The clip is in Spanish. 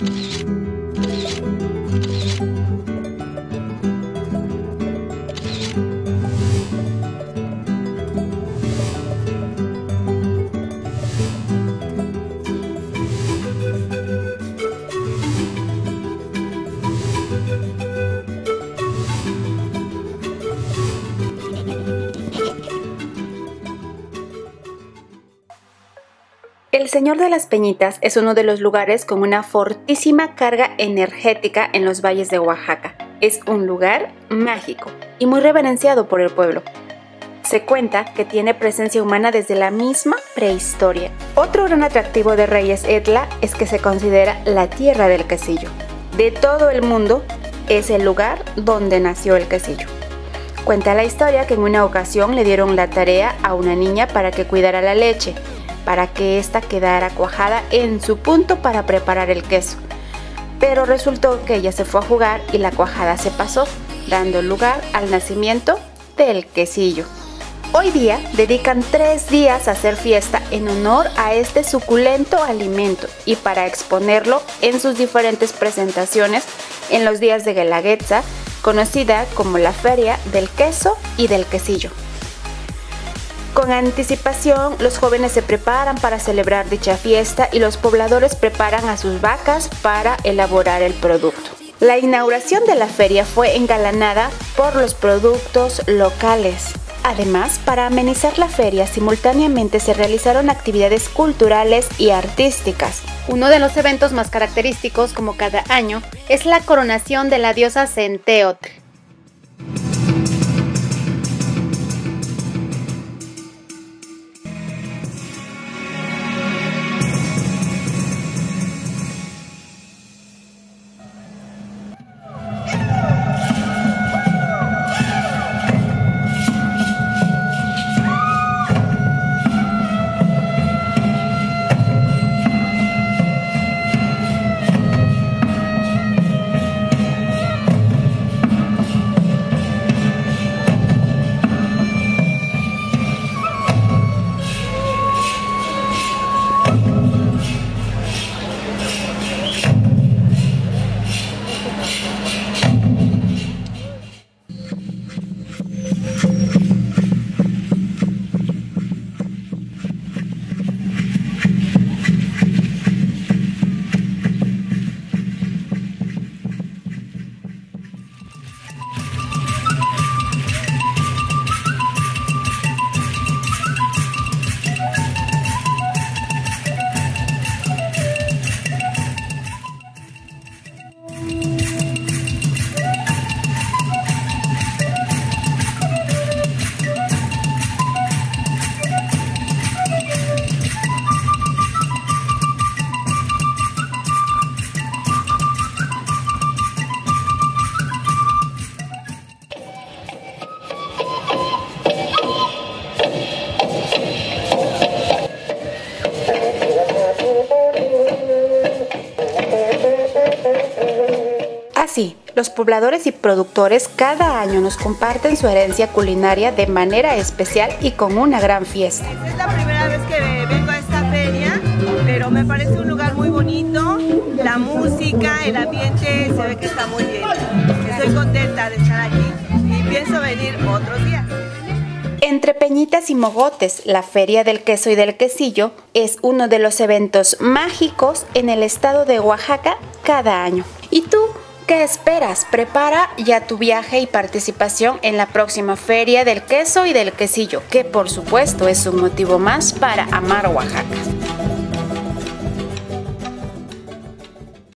Mm-hmm. El Señor de las Peñitas es uno de los lugares con una fortísima carga energética en los valles de Oaxaca. Es un lugar mágico y muy reverenciado por el pueblo. Se cuenta que tiene presencia humana desde la misma prehistoria. Otro gran atractivo de Reyes Etla es que se considera la tierra del quesillo. De todo el mundo es el lugar donde nació el quesillo. Cuenta la historia que en una ocasión le dieron la tarea a una niña para que cuidara la leche para que ésta quedara cuajada en su punto para preparar el queso. Pero resultó que ella se fue a jugar y la cuajada se pasó, dando lugar al nacimiento del quesillo. Hoy día dedican tres días a hacer fiesta en honor a este suculento alimento y para exponerlo en sus diferentes presentaciones en los días de Guelaguetza, conocida como la Feria del Queso y del Quesillo. Con anticipación, los jóvenes se preparan para celebrar dicha fiesta y los pobladores preparan a sus vacas para elaborar el producto. La inauguración de la feria fue engalanada por los productos locales. Además, para amenizar la feria, simultáneamente se realizaron actividades culturales y artísticas. Uno de los eventos más característicos, como cada año, es la coronación de la diosa Centeotl, Así, los pobladores y productores cada año nos comparten su herencia culinaria de manera especial y con una gran fiesta. Es la primera vez que vengo a esta feria, pero me parece un lugar muy bonito, la música, el ambiente se ve que está muy bien. Estoy contenta de estar aquí y pienso venir otros días. Entre Peñitas y Mogotes, la Feria del Queso y del Quesillo es uno de los eventos mágicos en el estado de Oaxaca cada año. ¿Y tú? ¿Qué esperas? Prepara ya tu viaje y participación en la próxima Feria del Queso y del Quesillo, que por supuesto es un motivo más para amar Oaxaca.